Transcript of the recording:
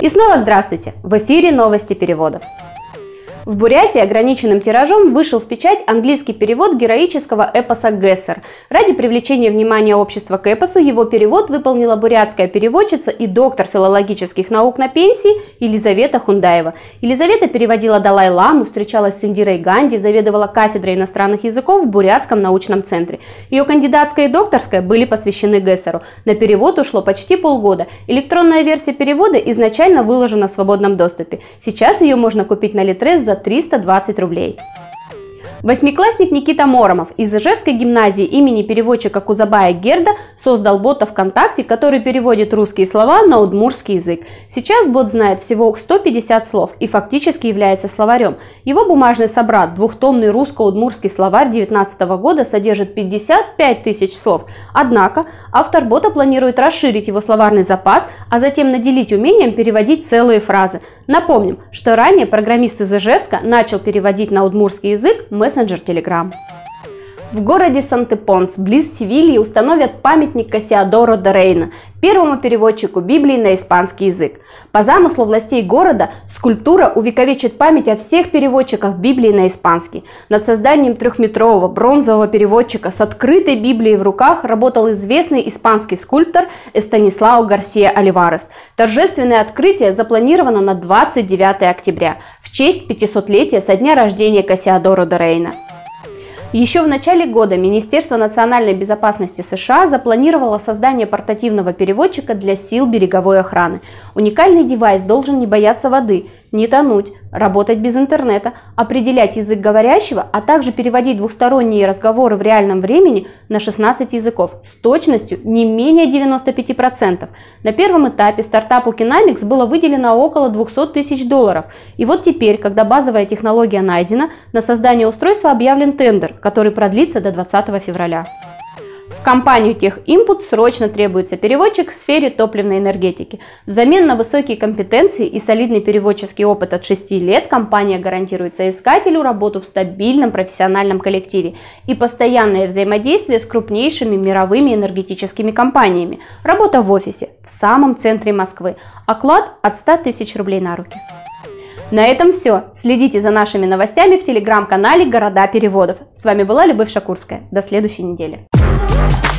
И снова здравствуйте! В эфире новости переводов. В Бурятии ограниченным тиражом вышел в печать английский перевод героического эпоса «Гессер». Ради привлечения внимания общества к эпосу его перевод выполнила бурятская переводчица и доктор филологических наук на пенсии Елизавета Хундаева. Елизавета переводила Далай-Ламу, встречалась с Индирой Ганди, заведовала кафедрой иностранных языков в Бурятском научном центре. Ее кандидатская и докторская были посвящены Гессеру. На перевод ушло почти полгода. Электронная версия перевода изначально выложена в свободном доступе. Сейчас ее можно купить на Литрес за 320 рублей. Восьмиклассник Никита Моромов из Ижевской гимназии имени переводчика Кузабая Герда создал бота ВКонтакте, который переводит русские слова на удмурский язык. Сейчас бот знает всего 150 слов и фактически является словарем. Его бумажный собрат, двухтомный русско-удмурский словарь 19 года, содержит 55 тысяч слов. Однако автор бота планирует расширить его словарный запас, а затем наделить умением переводить целые фразы. Напомним, что ранее программист из Ижевска начал переводить на удмурский язык мессенджер Telegram. В городе Сантепонс, близ Севильи, установят памятник Кассиадоро де Рейна, первому переводчику Библии на испанский язык. По замыслу властей города, скульптура увековечит память о всех переводчиках Библии на испанский. Над созданием трехметрового бронзового переводчика с открытой Библией в руках работал известный испанский скульптор Эстанислао Гарсия Оливарес. Торжественное открытие запланировано на 29 октября, в честь 500-летия со дня рождения Кассиадоро де Рейна. Еще в начале года Министерство национальной безопасности США запланировало создание портативного переводчика для сил береговой охраны. Уникальный девайс должен не бояться воды, не тонуть, работать без интернета, определять язык говорящего, а также переводить двусторонние разговоры в реальном времени на 16 языков с точностью не менее 95%. На первом этапе стартапу Kinamix было выделено около 200 тысяч долларов. И вот теперь, когда базовая технология найдена, на создание устройства объявлен тендер, который продлится до 20 февраля. В компанию Техимпут срочно требуется переводчик в сфере топливной энергетики. Взамен на высокие компетенции и солидный переводческий опыт от 6 лет компания гарантирует соискателю работу в стабильном профессиональном коллективе и постоянное взаимодействие с крупнейшими мировыми энергетическими компаниями. Работа в офисе в самом центре Москвы. Оклад от 100 тысяч рублей на руки. На этом все. Следите за нашими новостями в телеграм-канале «Города переводов». С вами была Любовь Шакурская. До следующей недели. Bye.